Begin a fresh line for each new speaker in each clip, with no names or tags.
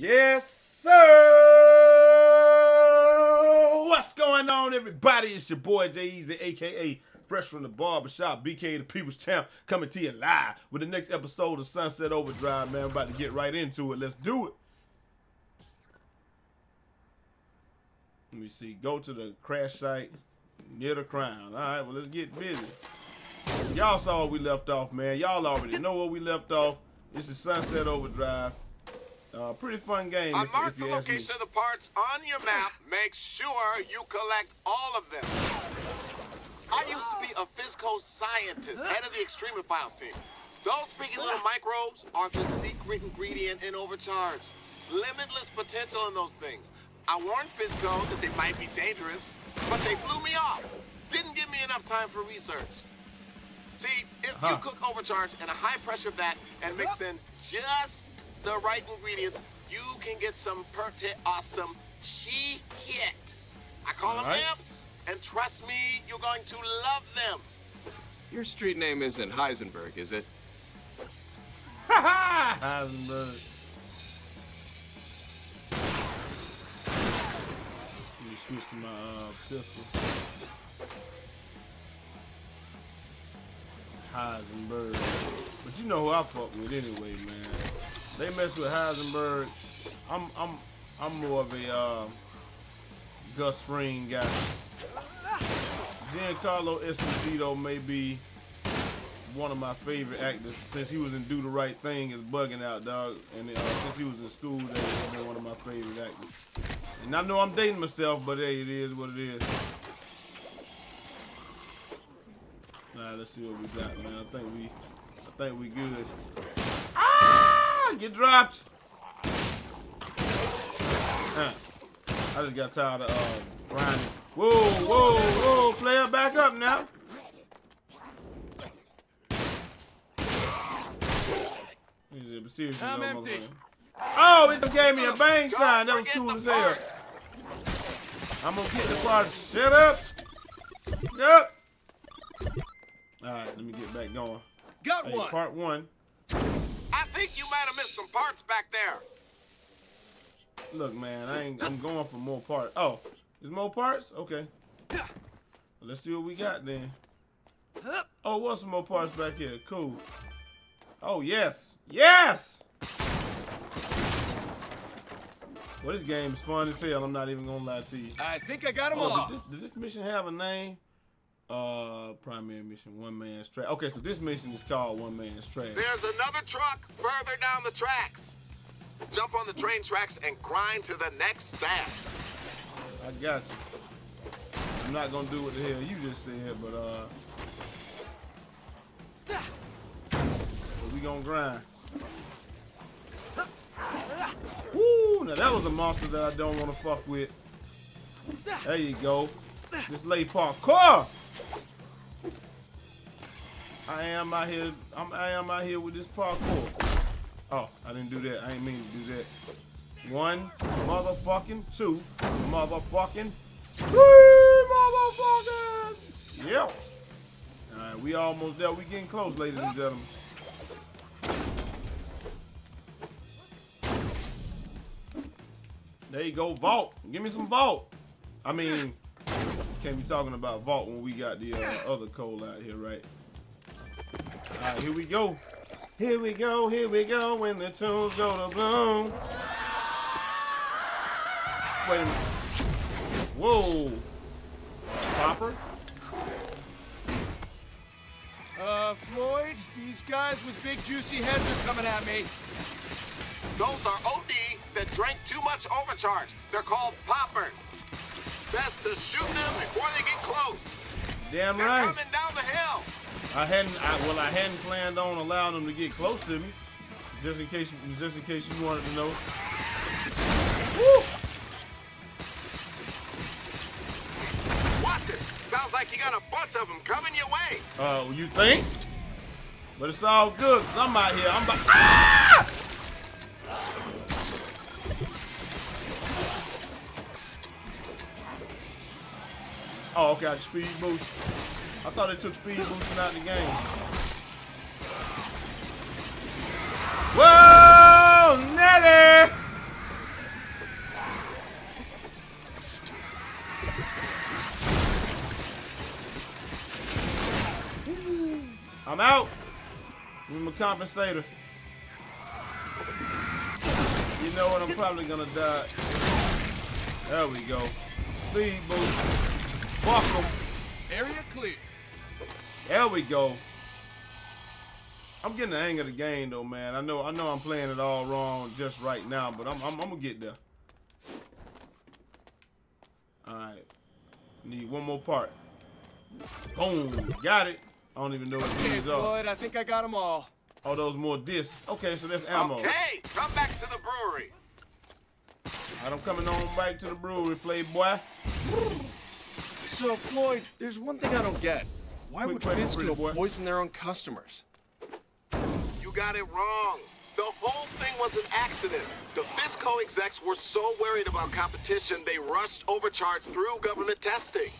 Yes, sir. What's going on, everybody? It's your boy Jai Eazy, aka Fresh from the Barbershop, BK the People's Champ, coming to you live with the next episode of Sunset Overdrive, man. About to get right into it. Let's do it. Let me see. Go to the crash site near the crown. All right, well, let's get busy. Y'all saw where we left off, man. Y'all already know where we left off. This is Sunset Overdrive. Uh, pretty fun game.
I
if,
mark
if
the
you ask me.
location of the parts on your map. Make sure you collect all of them. I used to be a FizzCo scientist, head of the Extremophiles team. Those freaky little microbes are the secret ingredient in Overcharge. Limitless potential in those things. I warned FizzCo that they might be dangerous, but they blew me off. Didn't give me enough time for research. See, if you cook overcharge in a high pressure vat and mix in just the right ingredients, you can get some pretty awesome she hit. I call them
Alright.
amps, and trust me, you're going to love them.
Your street name isn't Heisenberg, is it?
Heisenberg. Let me switch to my uh, pistol. Heisenberg. But you know who I fuck with anyway, man. They mess with Heisenberg. I'm I'm I'm more of a uh, Gus Fring guy. Giancarlo Esposito may be one of my favorite actors since he was in Do the Right Thing is bugging out, dog. And uh, since he was in school, days, he's been one of my favorite actors. And I know I'm dating myself, but hey, it is what it is. Nah, let's see what we got, man. I think we, I think we good. Ah, get dropped. Huh. I just got tired of uh, grinding. Whoa, whoa, whoa, player, back up now. Seriously,
I'm empty.
Oh, it just gave me a bang sign. That was cool as hell. I'm gonna get the part. Shut up. Yep. All right, let me get back going.
Got
Hey, part one.
I think you might have missed some parts back there.
Look, man, I ain't. I'm going for more parts. Oh, there's more parts. Okay. Let's see what we got then. Oh, what's some more parts back here? Cool. Oh yes, yes. Well, this game is fun as hell. I'm not even gonna lie to you.
I think I got him
Oh,
all.
does this, does this mission have a name? Uh, primary mission, one man's trash. Okay, so this mission is called one man's trash.
There's another truck further down the tracks. Jump on the train tracks and grind to the next stash.
I got you. I'm not gonna do what the hell you just said, but uh, but we gonna grind. Woo! Now that was a monster that I don't want to fuck with. There you go. This lay parkour. I am out here. I'm, I am out here with this parkour. Oh, I didn't do that. I didn't mean to do that. One, motherfucking, two, motherfucking, three, motherfucking. Yep. All right, we almost there. We getting close, ladies and gentlemen. There you go, vault. Give me some vault. I mean, can't be talking about vault when we got the uh, other coal out here, right? All right, here we go. Here we go, here we go, when the tunes go to bloom. Wait a minute. Whoa. Popper?
Uh, Floyd, these guys with big juicy heads are coming at me.
Those are OD that drank too much overcharge. They're called poppers. Best to shoot them before they get close.
Damn
They're
right.
coming down the hill.
I hadn't, I, well, I hadn't planned on allowing them to get close to me. Just in case, just in case you wanted to know. Woo!
Watch it. Sounds like you got a bunch of them coming your way.
Uh, you think? But it's all good, cause I'm out here. I'm about. Ah! Oh, okay, speed boost. I thought it took speed boosting out the game. Whoa, Nelly! I'm out. I'm a compensator. You know what? I'm probably gonna die. There we go. Speed boost. Fuck.
Area clear.
There we go. I'm getting the hang of the game though, man. I know I know I'm playing it all wrong just right now, but I'm I'm, I'm gonna get there. Alright. Need one more part. Boom. Got it. I don't even know what
Okay,
these are.
Floyd, I think I got them all.
Oh, those more discs. Okay, so that's ammo.
Okay, come back to the brewery.
Alright, I'm coming on back to the brewery, playboy.
So, Floyd, there's one thing I don't get. Why would
question for you, boy.
FizzCo poison their own customers?
You got it wrong. The whole thing was an accident. The FizzCo execs were so worried about competition, they rushed overcharge through government testing.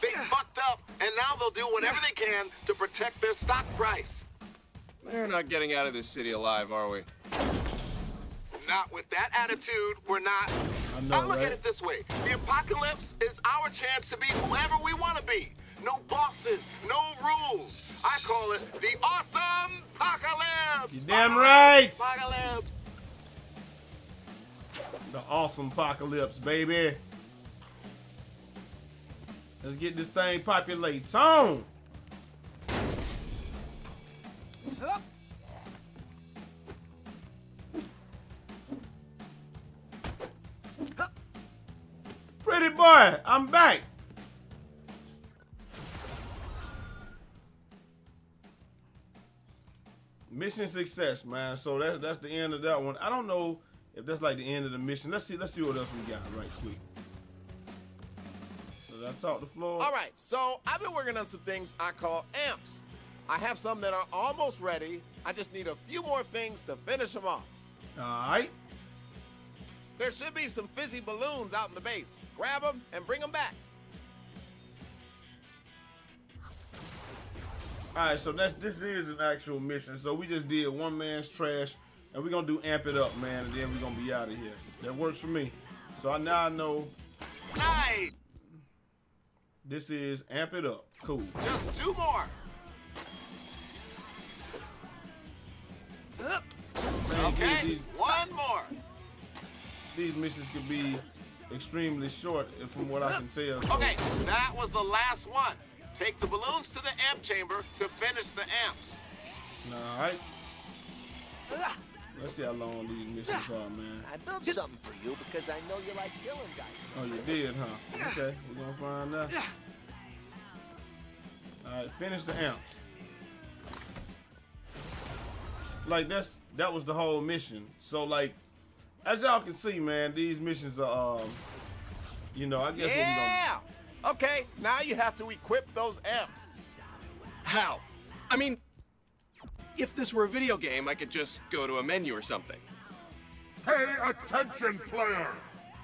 They fucked up, and now they'll do whatever they can to protect their stock price.
We're not getting out of this city alive, are we?
Not with that attitude, we're not.
I know,
look
right?
at it this way. The apocalypse is our chance to be whoever we want to be. No bosses, no rules. I call it the awesome apocalypse.
You damn right.
Apocalypse.
The awesome apocalypse, baby. Let's get this thing populated. On. Pretty boy, I'm back. Mission success, man. So that's that's the end of that one. I don't know if that's like the end of the mission. Let's see. Let's see what else we got right quick. Did I talk the floor?
All right, so I've been working on some things I call amps. I have some that are almost ready. I just need a few more things to finish them off.
All right.
There should be some fizzy balloons out in the base. Grab them and bring them back.
All right. So that's this is an actual mission. So we just did one man's trash, and we're gonna do amp it up, man, and then we're gonna be out of here. That works for me. So I now I know
Nice.
this is amp it up. Cool.
Just two more.
Man,
Okay,
These,
one more.
these missions could be extremely short, from what I can tell.
Okay, that was the last one. Take the balloons to the amp chamber to finish the amps.
All right. Let's see how long these missions are, man.
I built something for you because I know you like killing guys.
Oh, you did, huh? Okay, we're gonna find out. All right, finish the amps. Like that's that was the whole mission. So like, as y'all can see, man, these missions are, um, you know, I guess what we gonna.
Yeah. Okay, now you have to equip those amps.
How? I mean, if this were a video game, I could just go to a menu or something.
Pay attention, player,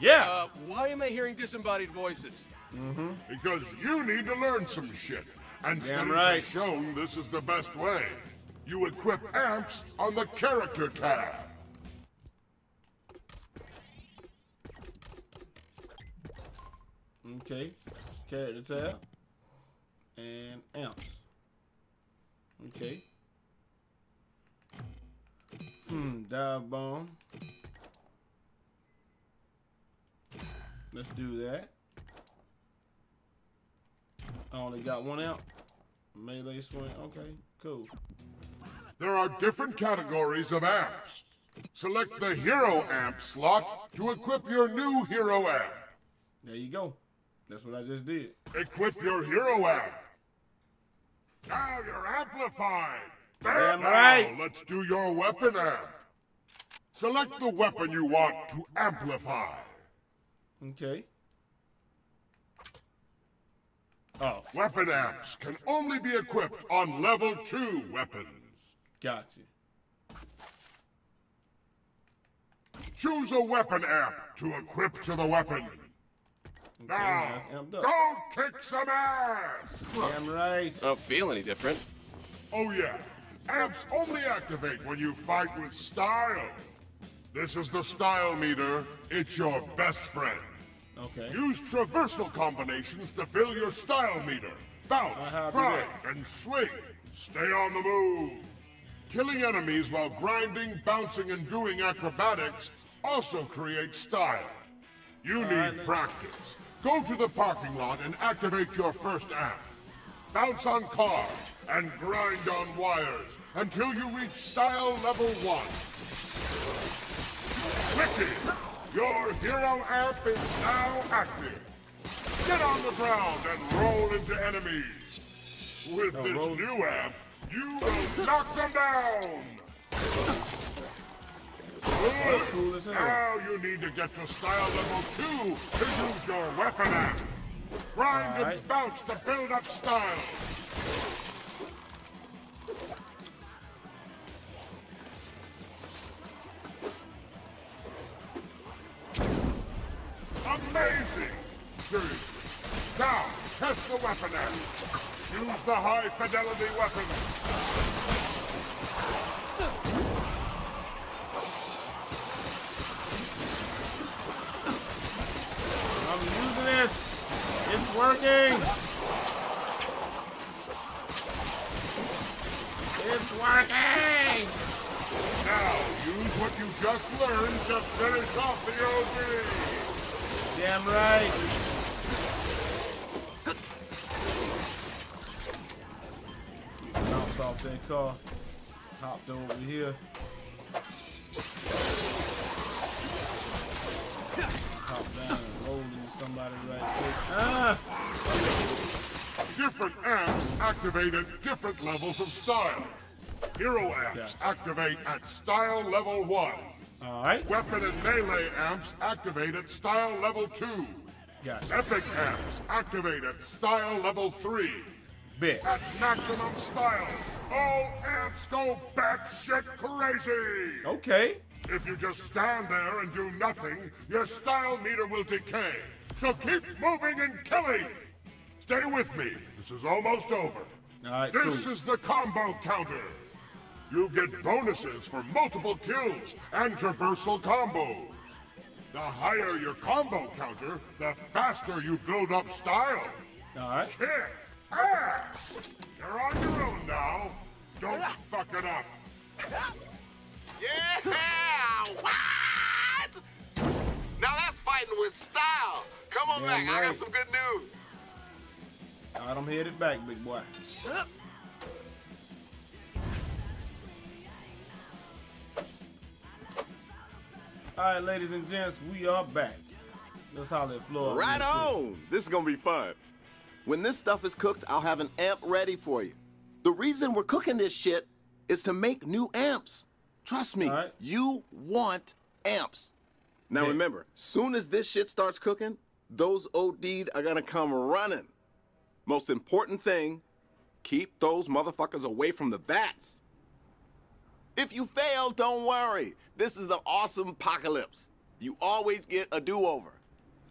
Yeah.
Uh, why am I hearing disembodied voices? Mm-hmm.
because you need to learn some shit. And
Damn
studies
right.
have shown this is the best way. You equip amps on the character tab.
Okay. Character tab. And amps. Okay. Hmm, dive bomb. Let's do that. I only got one amp. Melee swing. Okay, cool.
There are different categories of amps. Select the hero amp slot to equip your new hero amp.
There you go. That's what I just did.
Equip your hero amp. Now you're amplified.
Damn
Now,
right.
Let's do your weapon amp. Select the weapon you want to amplify.
Okay. Oh,
Weapon amps can only be equipped on level 2 weapons.
gotcha.
Choose a weapon amp to equip to the weapon. Now,
that's amped
go kick some ass!
Damn right.
I don't feel any different.
Oh yeah, amps only activate when you fight with style. This is the style meter. It's your best friend.
Okay.
Use traversal combinations to fill your style meter. Bounce,
I
grind, and swing. Stay on the move. Killing enemies while grinding, bouncing, and doing acrobatics also creates style. You need practice. Go to the parking lot and activate your first amp. Bounce on cars and grind on wires until you reach style level 1. Ricky, your hero amp is now active. Get on the ground and roll into enemies. With
No,
this
roll-
new amp, you will knock them down.
Cool.
Now you need to get to style level 2 to use your weapon amp. Grind and bounce to build up style. Amazing! Seriously. Now, test the weapon amp. Use the high fidelity weapon.
I'm using it. It's working. It's working.
Now, use what you just learned to finish off the OB.
Damn right. Bounce off that car. Hopped over here. Hop down and roll into somebody right. Ah!
Different amps activate at different levels of style. Hero amps
Gotcha.
activate at style level 1.
Alright.
Weapon and melee amps activate at style level 2.
Gotcha.
Epic amps activate at style level 3.
Bet.
At maximum style, all amps go batshit crazy!
Okay.
If you just stand there and do nothing, your style meter will decay. So keep moving and killing! Stay with me. This is almost over.
Alright,
This
cool.
is the combo counter. You get bonuses for multiple kills and traversal combos. The higher your combo counter, the faster you build up style.
Alright.
Kick! Ass! You're on your own now. Don't fuck it up.
Yeah! What? Now that's fighting with style. Come on
Damn
back. I got some good news.
Alright, I'm headed back, big boy. Alright, ladies and gents, we are back. Let's holler at Floyd.
Right
real quick.
on. This is gonna be fun. When this stuff is cooked, I'll have an amp ready for you. The reason we're cooking this shit is to make new amps. Trust me,
All right.
you want amps. Now
Yeah.
remember, soon as this shit starts cooking, those OD'd are gonna come running. Most important thing, keep those motherfuckers away from the vats. If you fail, don't worry. This is the awesome apocalypse. You always get a do-over.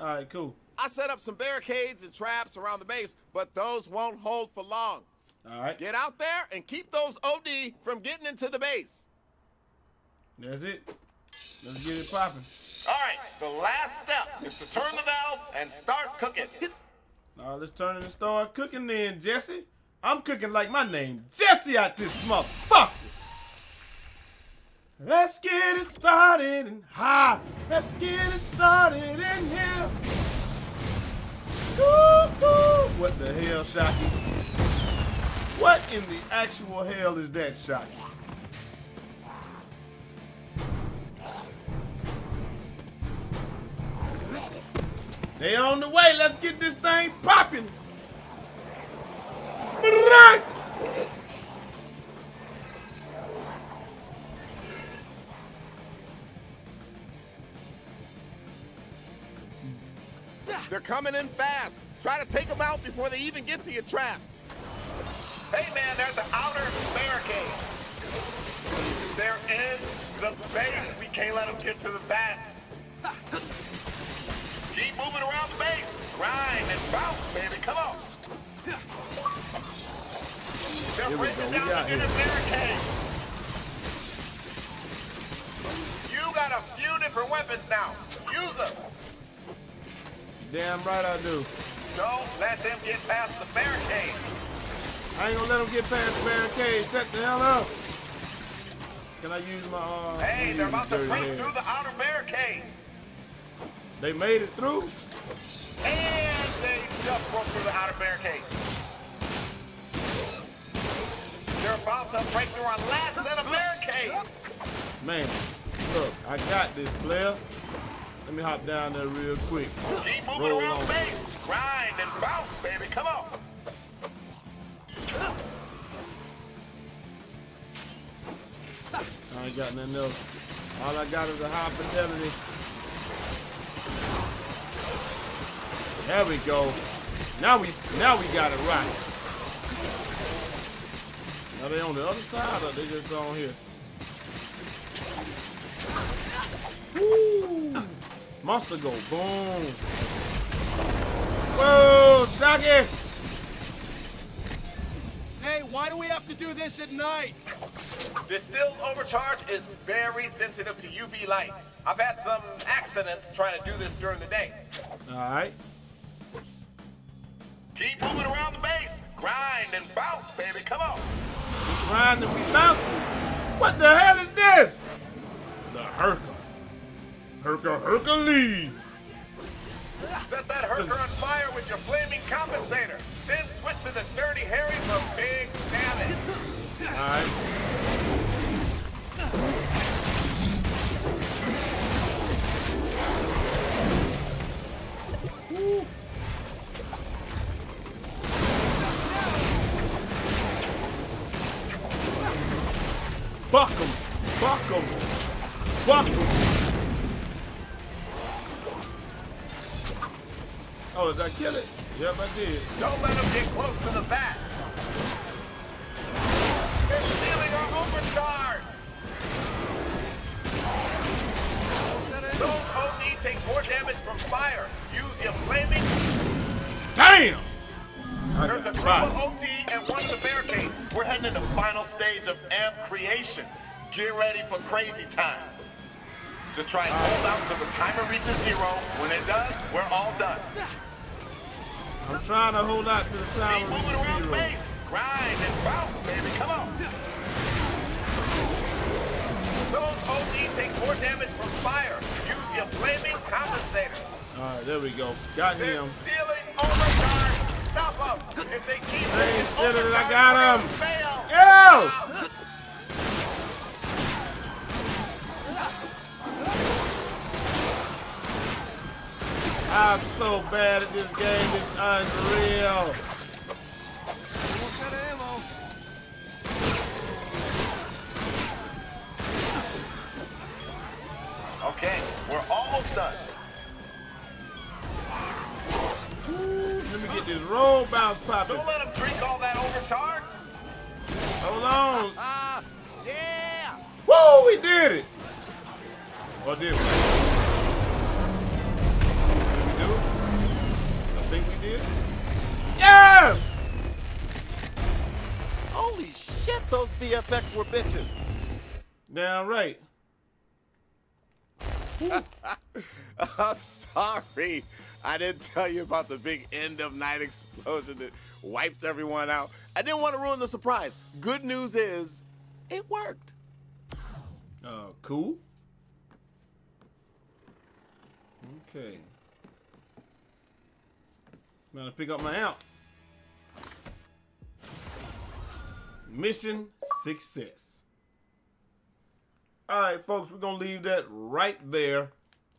Alright, cool.
I set up some barricades and traps around the base, but those won't hold for long.
Alright.
Get out there and keep those OD from getting into the base.
That's it. Let's get it popping.
All right, the last step is to turn the valve and start cooking.
Alright, let's turn it and start cooking then, Jesse. I'm cooking like my name, Jesse out this motherfucker. Let's get it started and high. Let's get it started in here. What the hell, Shocky? What in the actual hell is that, Shocky? They on the way. Let's get this thing popping. Smack!
They're coming in fast. Try to take them out before they even get to your traps.
Hey man, there's the outer barricade. They're in the base. We can't let them get to the back. Grind and bounce, baby. Come on. They're
Here
breaking down
got
the inner barricade. You got a few different weapons now. Use them.
Damn right I do.
Don't let them get past the barricade.
I ain't gonna let them get past the barricade. Set the hell up. Can I use my uh
Hey, they're about to break
hands?
through the outer barricade.
They made it through?
And they just broke through the outer barricade. They're about to break through our last set of barricades.
Man, look, I got this player. Let me hop down there real quick.
Keep moving
Roll
around
on.
space. Grind and bounce, baby. Come on.
I ain't got nothing else. All I got is a high fidelity. There we go. Now we now we got it right. Now they on the other side or they just on here? Woo! Monster go boom. Whoa, Shocky!
Hey, why do we have to do this at night?
Distilled overcharge is very sensitive to UV light. I've had some accidents trying to do this during the day.
Alright.
Keep moving around the base. Grind and bounce, baby. Come on.
We Grind and we bouncing. What the hell is this? The Herca. Herca Hercules.
Set that Herker on fire with your flaming compensator. Then switch to the Dirty Harry for big damage.
Alright. Buck 'em! Buck 'em! Buck 'em! Oh, did I kill it? Yep, I did.
Don't let them get close to the bat. They're stealing our overcharge. Those OD take more damage from fire. Use your flaming.
Damn! I
There's a
got
group
bodied.
of OD of the barricades. We're heading into the final stage of amp creation. Get ready for crazy time. Just try and hold out till the timer reaches zero. When it does, we're all done.
I'm trying to hold out to the time
Keep moving around
zero.
space. Grind and bounce, baby. Come on. Those OD take more damage from fire. Use your flaming compensator.
All right, there we go. Got
They're
him.
stealing overcharge. Stop them. If they keep
ain't
taking
it, I got
we're
'em.
gonna fail.
Yo! I'm so bad at this game, it's unreal.
Those VFX were bitching.
Damn right.
I'm sorry. I didn't tell you about the big end of night explosion that wipes everyone out. I didn't want to ruin the surprise. Good news is, it worked.
Uh, cool. Okay. I'm gonna pick up my amp. Mission success. All right, folks, we're gonna leave that right there,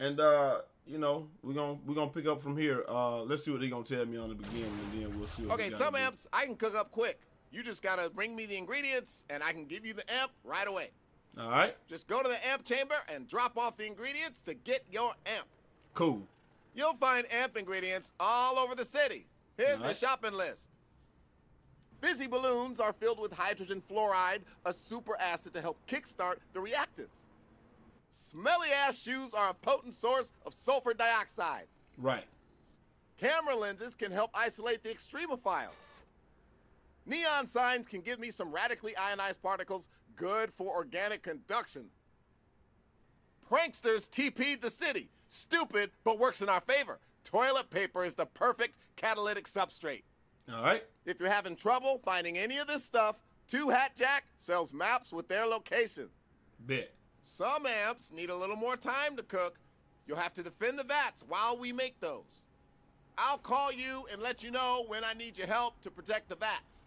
and uh, you know, we're gonna we're gonna pick up from here. Uh, let's see what they're gonna tell me on the beginning, and then we'll see. What
Okay,
we
some
do.
amps I can cook up quick. You just gotta bring me the ingredients, and I can give you the amp right away.
All right,
Just go to the amp chamber and drop off the ingredients to get your amp.
cool.
You'll find amp ingredients all over the city. Here's
Nice.
a shopping list. Fizzy balloons are filled with hydrogen fluoride, a super acid to help kickstart the reactants. Smelly ass shoes are a potent source of sulfur dioxide.
Right.
Camera lenses can help isolate the extremophiles. Neon signs can give me some radically ionized particles good for organic conduction. Pranksters TP'd the city. Stupid, but works in our favor. Toilet paper is the perfect catalytic substrate.
All right.
If you're having trouble finding any of this stuff, Two Hat Jack sells maps with their location.
Bet.
Some amps need a little more time to cook. You'll have to defend the vats while we make those. I'll call you and let you know when I need your help to protect the vats.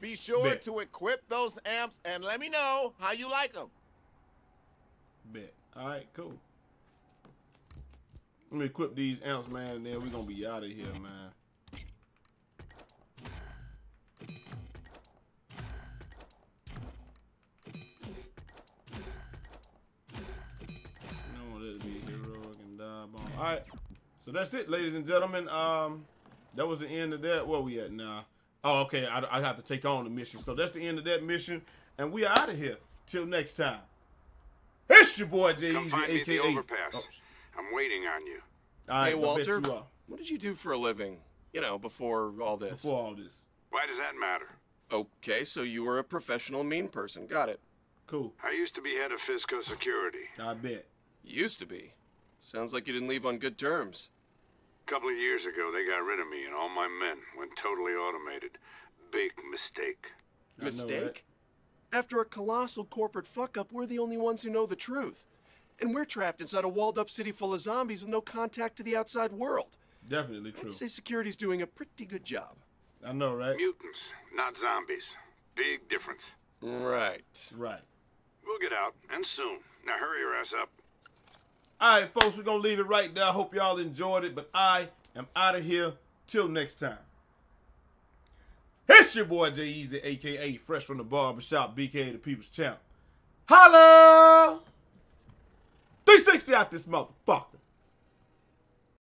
Be sure
Bet.
to equip those amps and let me know how you like them.
Bet. All right, cool. Let me equip these amps, man, and then we're gonna be out of here, man. All right, so that's it, ladies and gentlemen. Um, that was the end of that. Where we at now? Oh, okay. I, I have to take on the mission. So that's the end of that mission, and we are out of here. Till next time. It's your boy Jay
Come
Easy,
find me at the overpass.
Oh,
I'm waiting on you.
all right,
hey, Walter,
you
what did you do for a living? You know, before all this.
Before all this,
Why does that matter?
Okay, so you were a professional mean person. Got it.
cool.
I used to be head of FizzCo Security.
I bet.
Used to be. Sounds like you didn't leave on good terms.
A couple of years ago, they got rid of me and all my men went totally automated. Big mistake.
I
Mistake? After a colossal corporate fuck up, we're the only ones who know the truth. And we're trapped inside a walled up city full of zombies with no contact to the outside world.
Definitely true.
I'd say security's doing a pretty good job.
I know, right?
Mutants, not zombies. Big difference.
Right.
Right.
We'll get out, and soon. Now hurry your ass up.
All right, folks, we're gonna leave it right there. I hope y'all enjoyed it, but I am out of here. Till next time. It's your boy Jai Eazy, aka Fresh from the Barbershop, BK the People's Champ. Holla! 360 out this motherfucker.